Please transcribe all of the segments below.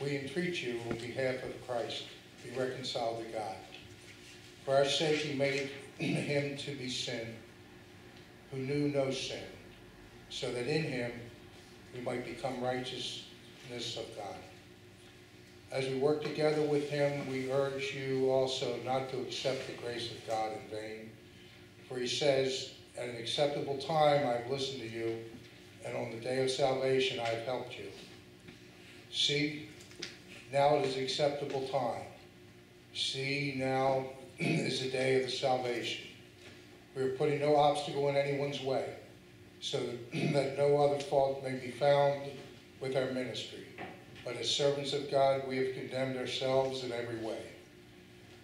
we entreat you on behalf of Christ, be reconciled to God. For our sake he made him to be sin, who knew no sin, so that in him we might become righteousness of God. As we work together with him, we urge you also not to accept the grace of God in vain. For he says, At an acceptable time I have listened to you, and on the day of salvation I have helped you. See, now it is acceptable time. See, now is the day of the salvation. We are putting no obstacle in anyone's way, so that no other fault may be found with our ministry. But as servants of God, we have condemned ourselves in every way.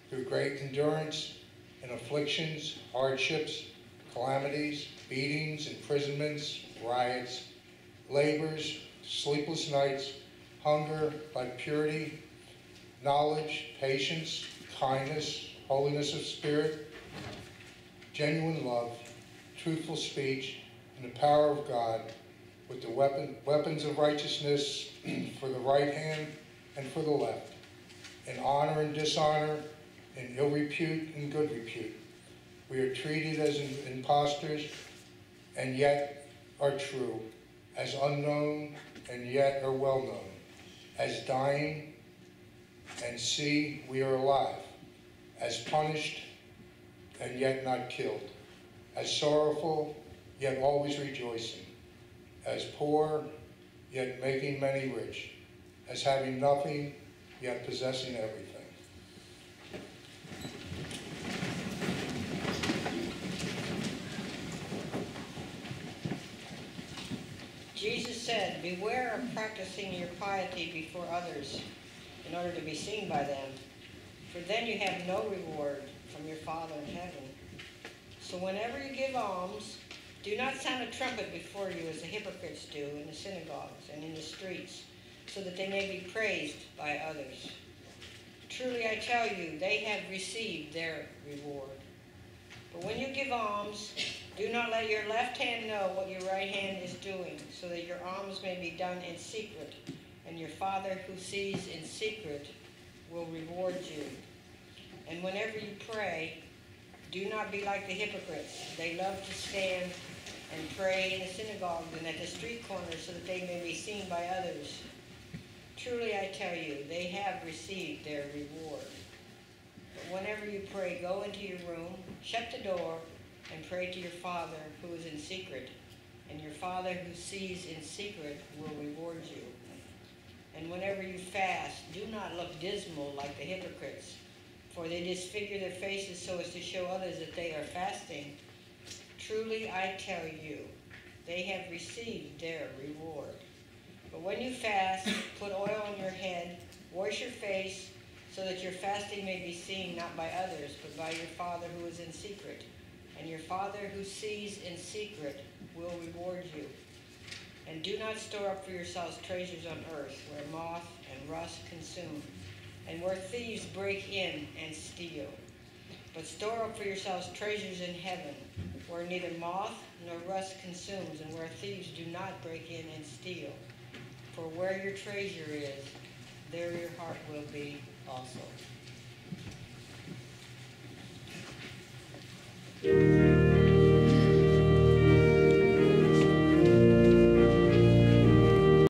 Through great endurance in afflictions, hardships, calamities, beatings, imprisonments, riots, labors, sleepless nights, hunger, by purity, knowledge, patience, kindness, holiness of spirit, genuine love, truthful speech, and the power of God, with the weapon, weapons of righteousness for the right hand and for the left, in honor and dishonor, in ill repute and good repute. We are treated as impostors and yet are true, as unknown and yet are well known, as dying and see we are alive, as punished and yet not killed, as sorrowful yet always rejoicing, as poor yet making many rich, as having nothing yet possessing everything. Jesus said, Beware of practicing your piety before others in order to be seen by them, for then you have no reward from your Father in heaven. So whenever you give alms, do not sound a trumpet before you as the hypocrites do in the synagogues and in the streets, so that they may be praised by others. Truly I tell you, they have received their reward. But when you give alms, do not let your left hand know what your right hand is doing, so that your alms may be done in secret, and your Father who sees in secret will reward you. And whenever you pray, do not be like the hypocrites. They love to stand and pray in the synagogues and at the street corners so that they may be seen by others. Truly I tell you, they have received their reward. But whenever you pray, go into your room, shut the door, and pray to your Father who is in secret. And your Father who sees in secret will reward you. And whenever you fast, do not look dismal like the hypocrites, for they disfigure their faces so as to show others that they are fasting. Truly I tell you, they have received their reward. But when you fast, put oil on your head, wash your face, so that your fasting may be seen not by others, but by your Father who is in secret. And your Father who sees in secret will reward you. And do not store up for yourselves treasures on earth, where moth and rust consume, and where thieves break in and steal. But store up for yourselves treasures in heaven, where neither moth nor rust consumes, and where thieves do not break in and steal. For where your treasure is, there your heart will be also.